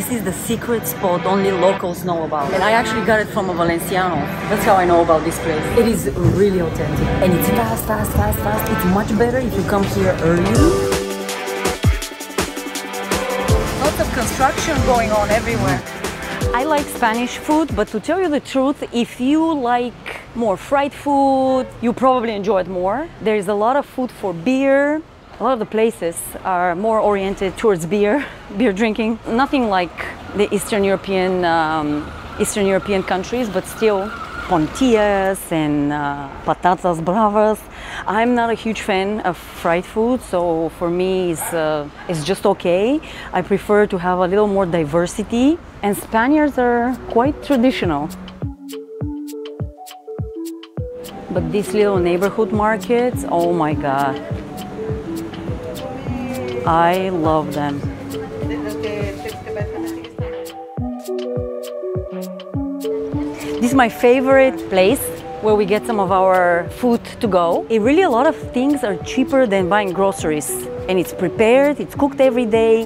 This is the secret spot only locals know about. And I actually got it from a Valenciano. That's how I know about this place. It is really authentic. And it's fast, fast, fast, fast. It's much better if you come here early. Lots of construction going on everywhere. I like Spanish food, but to tell you the truth, if you like more fried food, you probably enjoy it more. There is a lot of food for beer. A lot of the places are more oriented towards beer, beer drinking. Nothing like the Eastern European, um, Eastern European countries, but still puntillas and uh, patatas bravas. I'm not a huge fan of fried food, so for me it's, uh, it's just okay. I prefer to have a little more diversity, and Spaniards are quite traditional. But these little neighborhood markets, oh my god. I love them. This is my favorite place where we get some of our food to go. It really a lot of things are cheaper than buying groceries and it's prepared, it's cooked every day,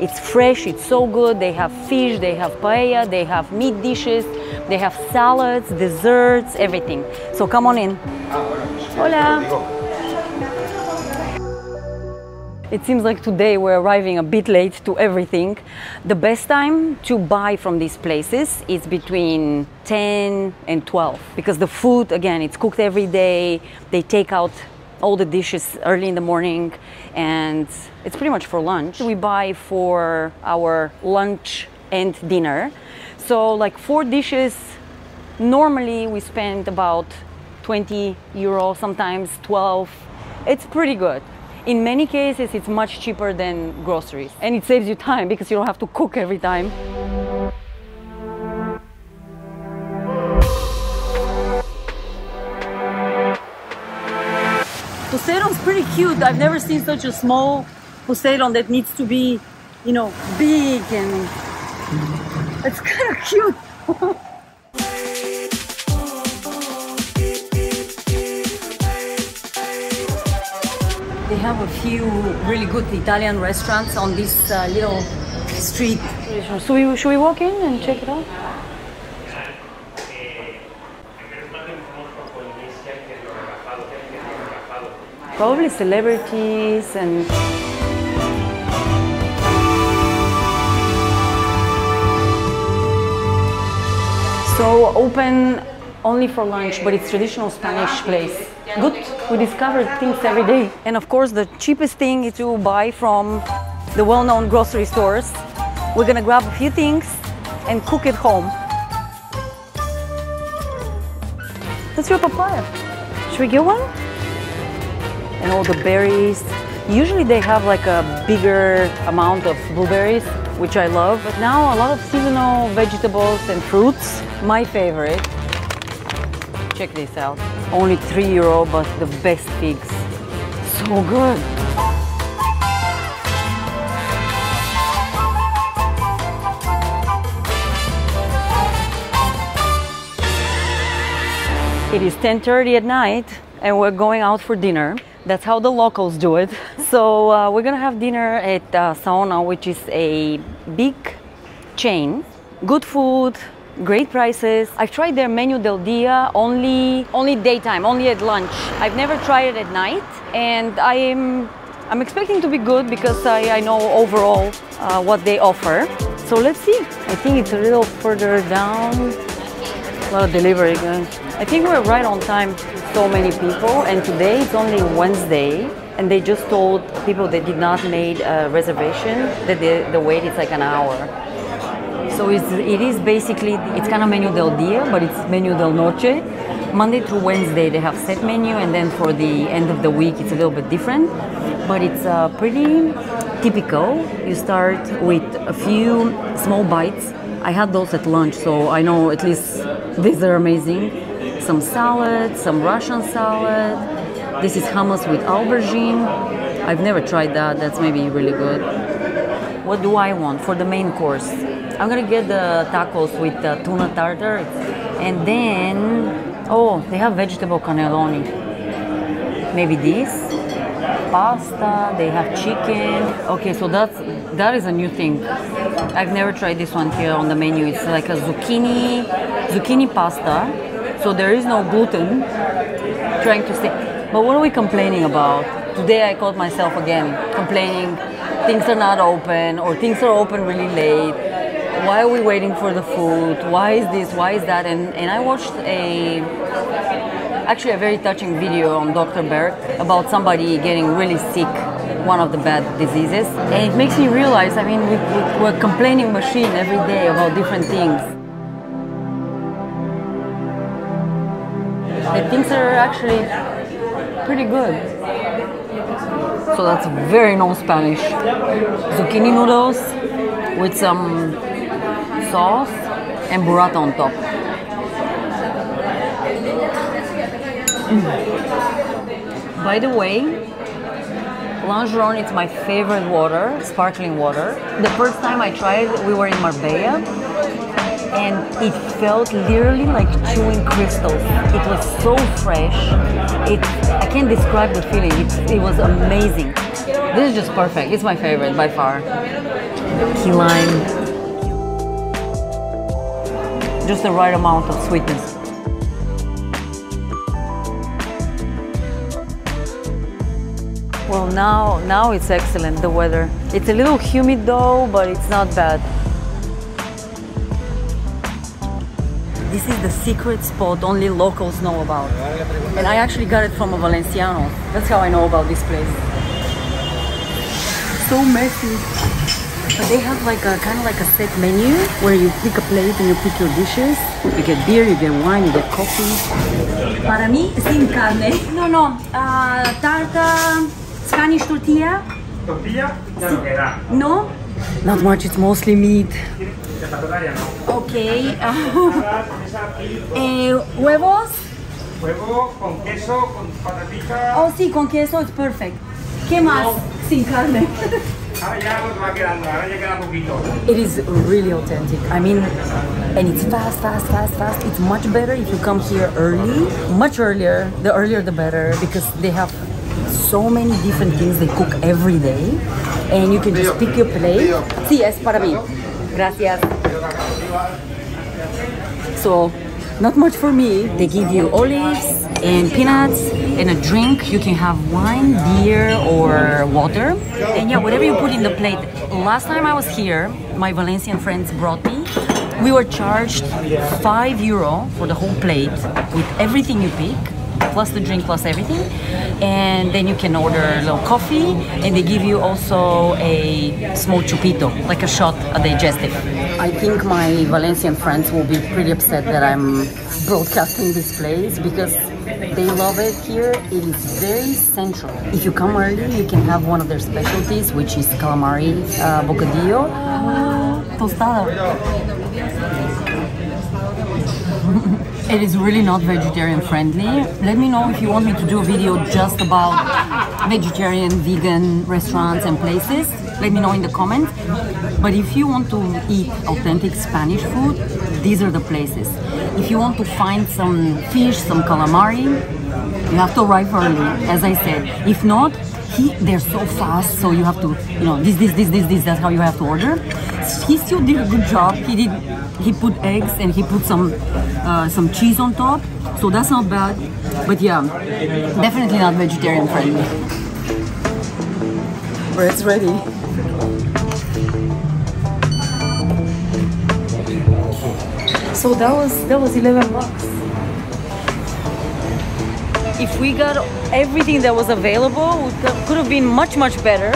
it's fresh, it's so good. They have fish, they have paella, they have meat dishes, they have salads, desserts, everything. So come on in. Ah, Hola. It seems like today we're arriving a bit late to everything. The best time to buy from these places is between 10 and 12 because the food, again, it's cooked every day. They take out all the dishes early in the morning and it's pretty much for lunch. We buy for our lunch and dinner. So, like four dishes, normally we spend about 20 euro, sometimes 12. It's pretty good. In many cases, it's much cheaper than groceries. And it saves you time because you don't have to cook every time. Poseidon's pretty cute. I've never seen such a small Poseidon that needs to be, you know, big and it's kind of cute. They have a few really good Italian restaurants on this uh, little street. Should we, should we walk in and check it out? Probably celebrities and So open only for lunch, but it's traditional Spanish place. Good, we discover things every day. And of course, the cheapest thing is to buy from the well-known grocery stores. We're gonna grab a few things and cook it home. That's your papaya. Should we get one? And all the berries. Usually they have like a bigger amount of blueberries, which I love. But now a lot of seasonal vegetables and fruits. My favorite Check this out. Only 3 euro, but the best figs. So good. It is 10.30 at night and we're going out for dinner. That's how the locals do it. So uh, we're gonna have dinner at uh, Saona, which is a big chain. Good food, great prices. I've tried their menu del dia only only daytime, only at lunch. I've never tried it at night, and I am I'm expecting to be good because I, I know overall uh, what they offer. So let's see. I think it's a little further down. A lot of delivery, guys. I think we're right on time. So many people, and today it's only Wednesday, and they just told people that did not made a reservation that the, the wait is like an hour. So it's, it is basically, it's kind of menu del dia, but it's menu del noche. Monday through Wednesday they have set menu, and then for the end of the week it's a little bit different. But it's uh, pretty typical. You start with a few small bites. I had those at lunch, so I know at least these are amazing. Some salad, some Russian salad. This is hummus with aubergine. I've never tried that. That's maybe really good. What do I want for the main course? I'm gonna get the tacos with the tuna tartar, and then oh, they have vegetable cannelloni. Maybe this. pasta, they have chicken. Okay, so that's that is a new thing. I've never tried this one here on the menu. It's like a zucchini zucchini pasta. So there is no gluten. Trying to stay. But what are we complaining about? Today I caught myself again complaining things are not open or things are open really late. Why are we waiting for the food? Why is this? Why is that? And and I watched a actually a very touching video on Dr. Berg about somebody getting really sick, one of the bad diseases. And it makes me realize, I mean, we, we, we're complaining machine every day about different things. And things are actually pretty good. So that's very non-Spanish. Zucchini noodles with some sauce and burrata on top. Mm. By the way, Lanjarón is my favorite water, sparkling water. The first time I tried, it, we were in Marbella, and it felt literally like chewing crystals. It was so fresh. It, I can't describe the feeling. It, it was amazing. This is just perfect. It's my favorite by far. Key lime. Just the right amount of sweetness. Well, now, now it's excellent, the weather. It's a little humid though, but it's not bad. This is the secret spot only locals know about. And I actually got it from a Valenciano. That's how I know about this place. So messy. But they have like a kind of like a set menu where you pick a plate and you pick your dishes. You get beer, you get wine, you get coffee. Para mí, sin carne. No, no, uh, tarta, Spanish tortilla. Tortilla, ya no queda. No, not much. It's mostly meat. De. Okay. Ahora tienes eh, huevos. huevo con queso, con patatita. Oh, sí, con queso it's perfect. ¿Qué más? Sin carne. It is really authentic. I mean, and it's fast, fast, fast, fast. It's much better if you come here early, much earlier. The earlier the better because they have so many different things they cook every day, and you can just pick your plate. Sí, es para mí. Gracias. So, not much for me. They give you olives and peanuts and a drink. You can have wine, beer, or water. And yeah, whatever you put in the plate. Last time I was here, my Valencian friends brought me. We were charged 5 euro for the whole plate with everything you pick plus the drink plus everything and then you can order a little coffee and they give you also a small chupito like a shot a digestive i think my valencian friends will be pretty upset that i'm broadcasting this place because they love it here it is very central if you come early you can have one of their specialties which is calamari uh, bocadillo tostada it is really not vegetarian friendly. Let me know if you want me to do a video just about vegetarian, vegan restaurants and places. Let me know in the comments. But if you want to eat authentic Spanish food, these are the places. If you want to find some fish, some calamari, you have to arrive early, as I said. If not, he, they're so fast, so you have to, you know, this, this, this, this, this, that's how you have to order. He still did a good job. He did, he put eggs and he put some, uh, some cheese on top, so that's not bad. But yeah, definitely not vegetarian friendly. Bread's ready. So that was that was 11 bucks. If we got everything that was available, could have been much much better.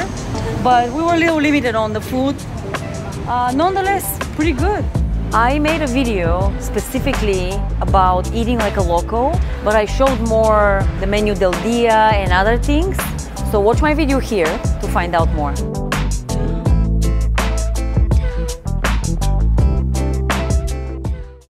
But we were a little limited on the food. Uh, nonetheless, pretty good. I made a video specifically about eating like a local, but I showed more the menu del dia and other things. So watch my video here to find out more.